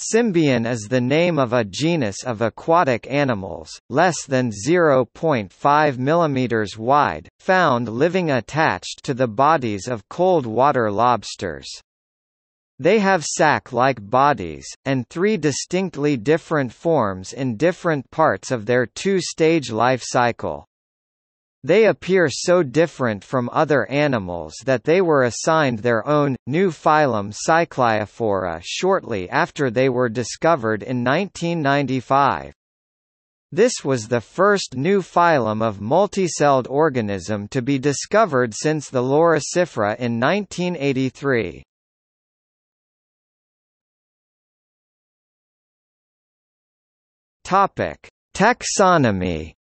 Symbion is the name of a genus of aquatic animals, less than 0.5 mm wide, found living attached to the bodies of cold water lobsters. They have sac-like bodies, and three distinctly different forms in different parts of their two-stage life cycle. They appear so different from other animals that they were assigned their own, new phylum Cycliophora shortly after they were discovered in 1995. This was the first new phylum of multicelled organism to be discovered since the Loricifera in 1983. Topic: Taxonomy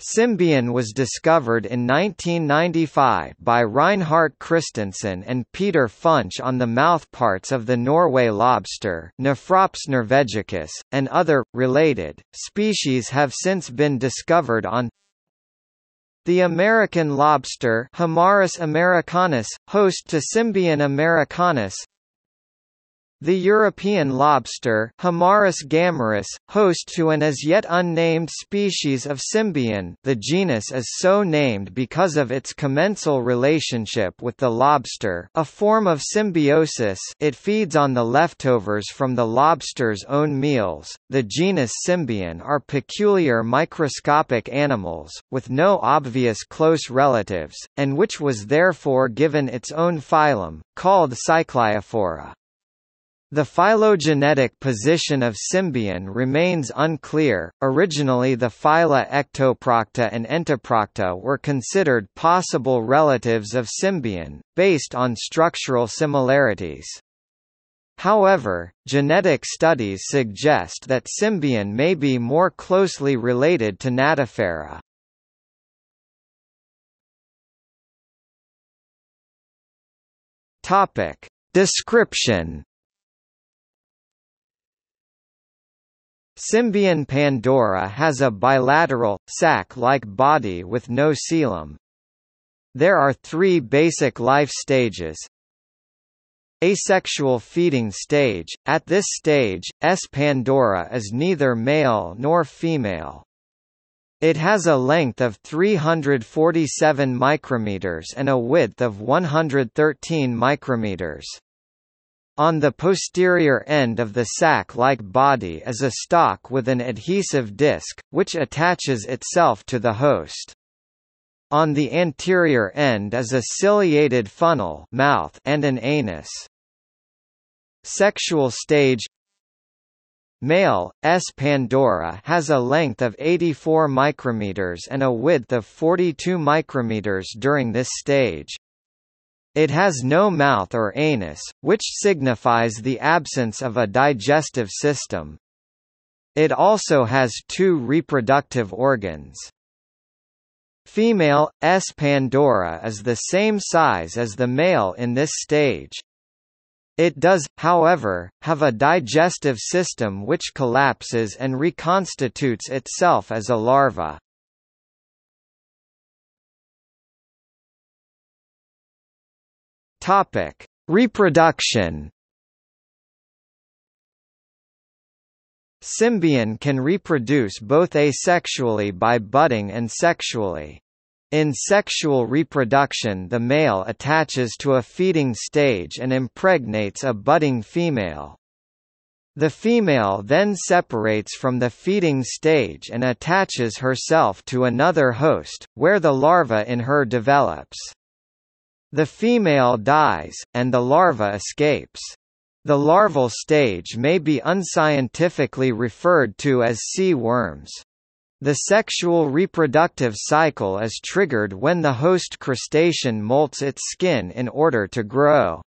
Symbion was discovered in 1995 by Reinhardt Kristensen and Peter Funch on the mouthparts of the Norway lobster Nephrops norvegicus, and other, related, species have since been discovered on the American lobster Homarus americanus, host to Symbion americanus the European lobster Homarus gammarus, host to an as yet unnamed species of symbion the genus is so named because of its commensal relationship with the lobster a form of symbiosis it feeds on the leftovers from the lobster's own meals. The genus Symbion are peculiar microscopic animals, with no obvious close relatives, and which was therefore given its own phylum, called Cycliophora. The phylogenetic position of Symbion remains unclear. Originally, the phyla Ectoprocta and Entoprocta were considered possible relatives of Symbion, based on structural similarities. However, genetic studies suggest that Symbion may be more closely related to Gnathifera. Topic: Description Symbion pandora has a bilateral, sac-like body with no coelom. There are three basic life stages. Asexual feeding stage – At this stage, S. pandora is neither male nor female. It has a length of 347 micrometers and a width of 113 micrometers. On the posterior end of the sac-like body is a stalk with an adhesive disc, which attaches itself to the host. On the anterior end is a ciliated funnel mouth and an anus. Sexual stage Male, S. pandora has a length of 84 micrometers and a width of 42 micrometers during this stage. It has no mouth or anus, which signifies the absence of a digestive system. It also has two reproductive organs. Female, S. pandora is the same size as the male in this stage. It does, however, have a digestive system which collapses and reconstitutes itself as a larva. Topic: Reproduction. Symbion can reproduce both asexually by budding and sexually. In sexual reproduction the male attaches to a feeding stage and impregnates a budding female. The female then separates from the feeding stage and attaches herself to another host, where the larva in her develops. The female dies, and the larva escapes. The larval stage may be unscientifically referred to as sea worms. The sexual reproductive cycle is triggered when the host crustacean molts its skin in order to grow.